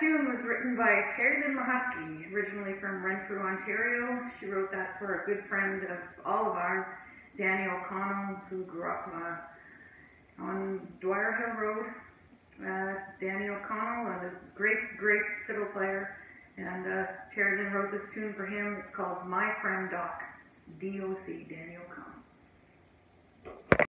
tune was written by Terri-Lynn Mahusky, originally from Renfrew, Ontario. She wrote that for a good friend of all of ours, Danny O'Connell, who grew up uh, on Dwyer Hill Road. Uh, Danny O'Connell, a great, great fiddle player, and uh, Terri-Lynn wrote this tune for him. It's called My Friend Doc, D-O-C, Danny O'Connell.